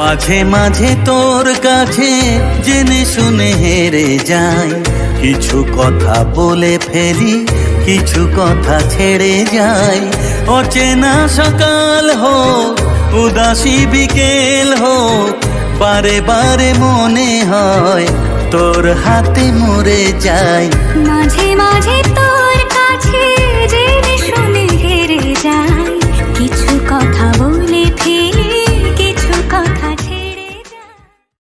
মাঝে মাঝে তোর কাছে জেনে শুনে হেরে যাই। কিছু কথা বলে ফেলি, কিছু কথা ছেড়ে যাই। অচেনা সকাল হোক, উদাসী বিকেল হোক, বারে বারে মনে হয় তোর হাতে মরে যায় মাঝে মাঝে তোর